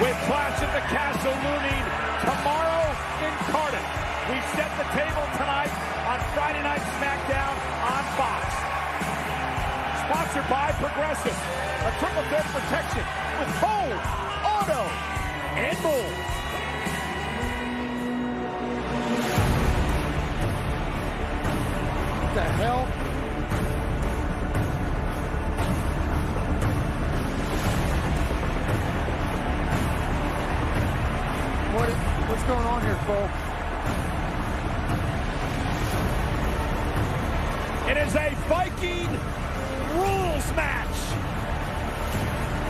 with Clash at the Castle looming tomorrow in Cardiff. We set the table tonight on Friday Night SmackDown on Fox. Sponsored by Progressive, a triple threat protection with cold, auto, and more. What the hell? What's going on here, Cole? It is a Viking rules match.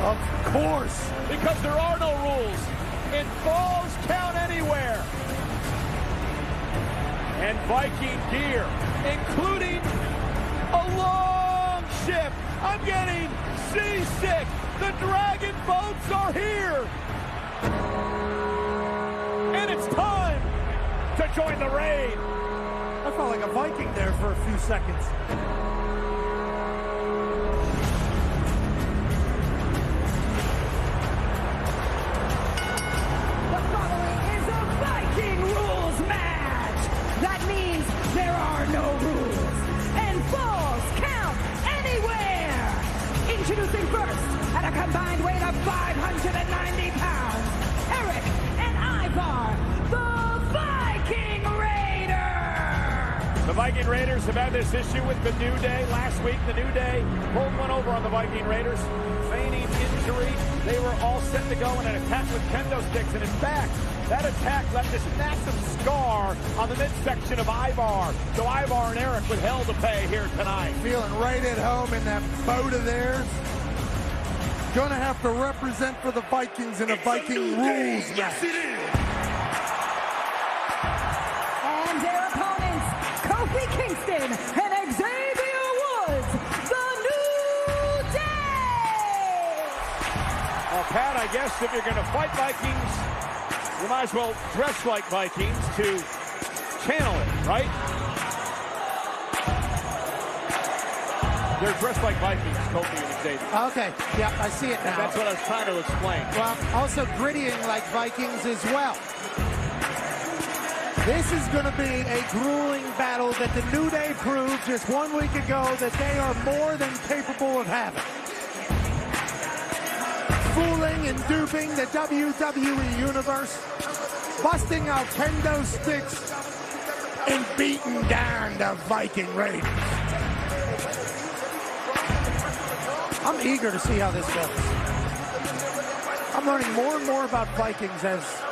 Of course. Because there are no rules. It falls count anywhere. And Viking gear, including a long ship. I'm getting seasick. The dragon boats are here. Join the raid. I felt like a Viking there for a few seconds. Viking Raiders have had this issue with the New Day. Last week, the New Day pulled one over on the Viking Raiders, feigning injury. They were all set to go in an attack with kendo sticks, and in fact, that attack left this massive scar on the midsection of Ivar. So Ivar and Erik with hell to pay here tonight. Feeling right at home in that boat of theirs. Gonna have to represent for the Vikings in a Viking rules match. And Kingston and Xavier Woods, the New Day. Well, Pat, I guess if you're going to fight Vikings, you might as well dress like Vikings to channel it, right? They're dressed like Vikings, Kofi and Xavier. Okay, yeah, I see it now. That's what I was trying to explain. Well, also grittying like Vikings as well. This is going to be a grueling battle that the New Day proved just one week ago that they are more than capable of having. Fooling and duping the WWE Universe, busting out kendo sticks, and beating down the Viking Raiders. I'm eager to see how this goes. I'm learning more and more about Vikings as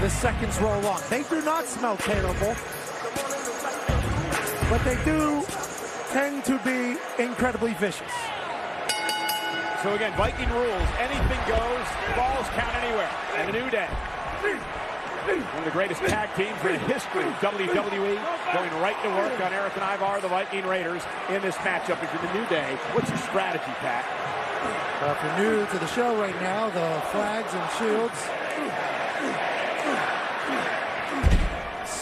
the seconds roll on. They do not smell terrible, but they do tend to be incredibly vicious. So again, Viking rules, anything goes, falls count anywhere. And the New Day, one of the greatest tag teams in history of WWE, going right to work on Erik and Ivar, the Viking Raiders, in this matchup. If you're the New Day, what's your strategy, Pat? Uh, if you're new to the show right now, the flags and shields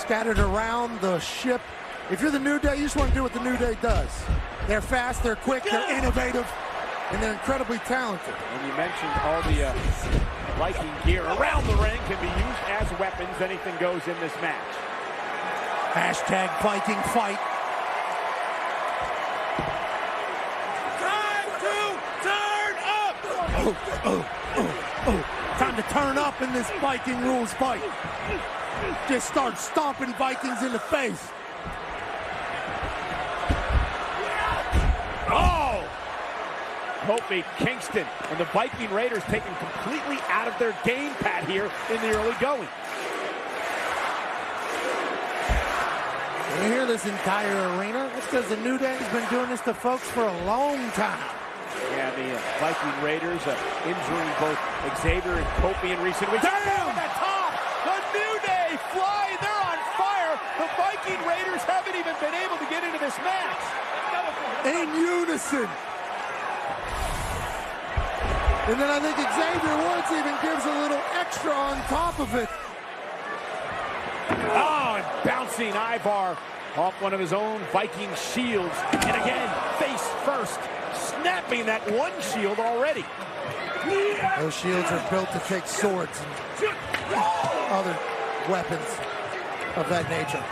scattered around the ship. If you're the New Day, you just want to do what the New Day does. They're fast, they're quick, they're innovative, and they're incredibly talented. And you mentioned all the uh, Viking gear around the ring can be used as weapons. Anything goes in this match. Hashtag Viking fight. Time to turn up! Oh, oh, oh, oh. Time to turn up in this Viking rules fight. Just start stomping Vikings in the face. Oh! Kofi Kingston and the Viking Raiders taken completely out of their game pad here in the early going. You hear this entire arena? That's because the New Day has been doing this to folks for a long time. Yeah, the uh, Viking Raiders uh, injuring both Xavier and Kofi in recent weeks. Down the top! The New Day fly! They're on fire! The Haven't even been able to get into this match. In unison. And then I think Xavier Woods even gives a little extra on top of it. Oh, and bouncing Ivar off one of his own Viking shields. And again, face first, snapping that one shield already. Those shields are built to take swords and other weapons of that nature.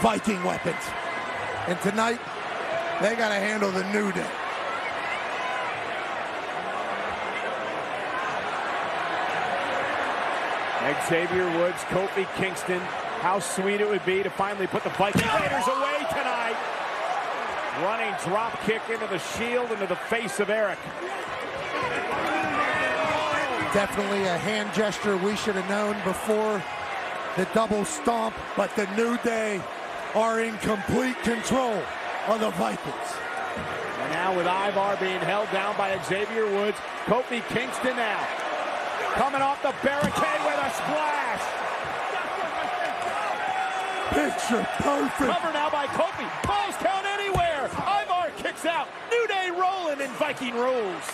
Viking weapons. And tonight, they got to handle the New Day. Xavier Woods, Kofi Kingston. How sweet it would be to finally put the Viking Raiders away tonight. Running drop kick into the shield, into the face of Erik. Definitely a hand gesture we should have known before the double stomp, but the New Day are in complete control of the Vikings. And now with Ivar being held down by Xavier Woods, Kofi Kingston now coming off the barricade with a splash. Picture perfect. Cover now by Kofi. Falls count anywhere. Ivar kicks out. New Day rolling in Viking rules.